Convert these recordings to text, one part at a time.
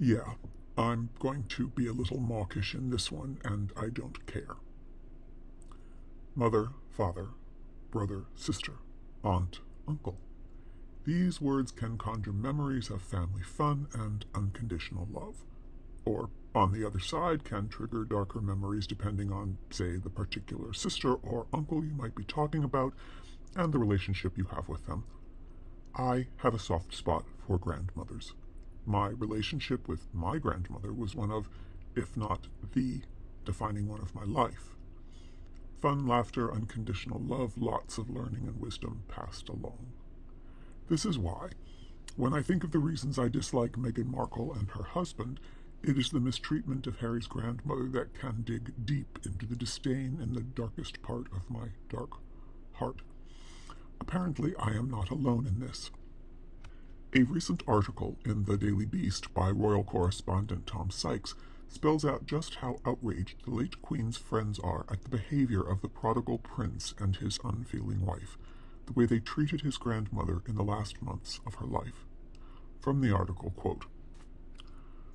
Yeah, I'm going to be a little mawkish in this one, and I don't care. Mother, father, brother, sister, aunt, uncle. These words can conjure memories of family fun and unconditional love. Or, on the other side, can trigger darker memories depending on, say, the particular sister or uncle you might be talking about and the relationship you have with them. I have a soft spot for grandmothers. My relationship with my grandmother was one of, if not the, defining one of my life. Fun, laughter, unconditional love, lots of learning and wisdom passed along. This is why, when I think of the reasons I dislike Meghan Markle and her husband, it is the mistreatment of Harry's grandmother that can dig deep into the disdain in the darkest part of my dark heart. Apparently, I am not alone in this. A recent article in the Daily Beast by royal correspondent Tom Sykes spells out just how outraged the late Queen's friends are at the behavior of the prodigal prince and his unfeeling wife, the way they treated his grandmother in the last months of her life. From the article, quote,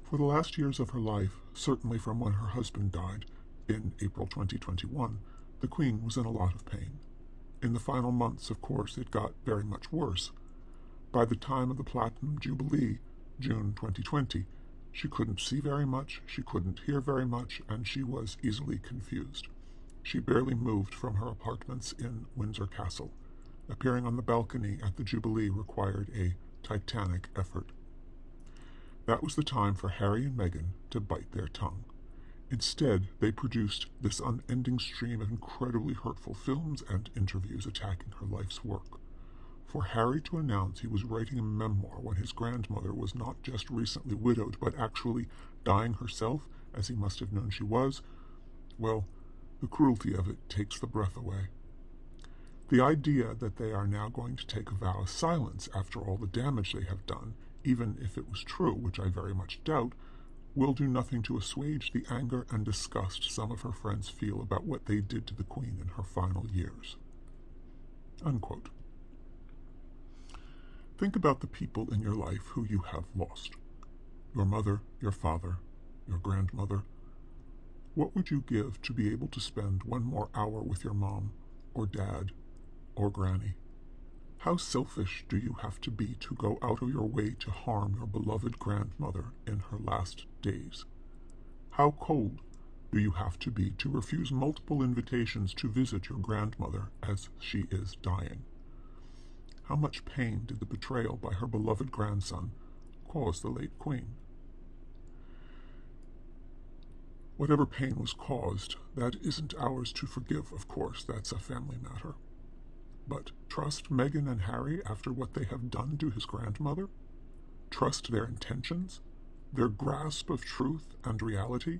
For the last years of her life, certainly from when her husband died in April 2021, the Queen was in a lot of pain. In the final months, of course, it got very much worse. By the time of the Platinum Jubilee, June 2020, she couldn't see very much, she couldn't hear very much, and she was easily confused. She barely moved from her apartments in Windsor Castle. Appearing on the balcony at the Jubilee required a titanic effort. That was the time for Harry and Meghan to bite their tongue. Instead, they produced this unending stream of incredibly hurtful films and interviews attacking her life's work. For Harry to announce he was writing a memoir when his grandmother was not just recently widowed, but actually dying herself, as he must have known she was, well, the cruelty of it takes the breath away. The idea that they are now going to take a vow of silence after all the damage they have done, even if it was true, which I very much doubt, will do nothing to assuage the anger and disgust some of her friends feel about what they did to the Queen in her final years. Unquote. Think about the people in your life who you have lost. Your mother, your father, your grandmother. What would you give to be able to spend one more hour with your mom, or dad, or granny? How selfish do you have to be to go out of your way to harm your beloved grandmother in her last days? How cold do you have to be to refuse multiple invitations to visit your grandmother as she is dying? How much pain did the betrayal by her beloved grandson cause the late Queen? Whatever pain was caused, that isn't ours to forgive, of course, that's a family matter. But trust Meghan and Harry after what they have done to his grandmother? Trust their intentions? Their grasp of truth and reality?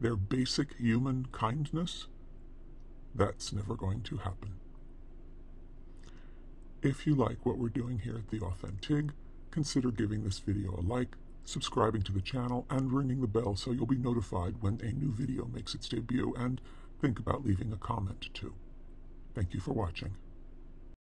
Their basic human kindness? That's never going to happen. If you like what we're doing here at The Authentig, consider giving this video a like, subscribing to the channel, and ringing the bell so you'll be notified when a new video makes its debut, and think about leaving a comment too. Thank you for watching.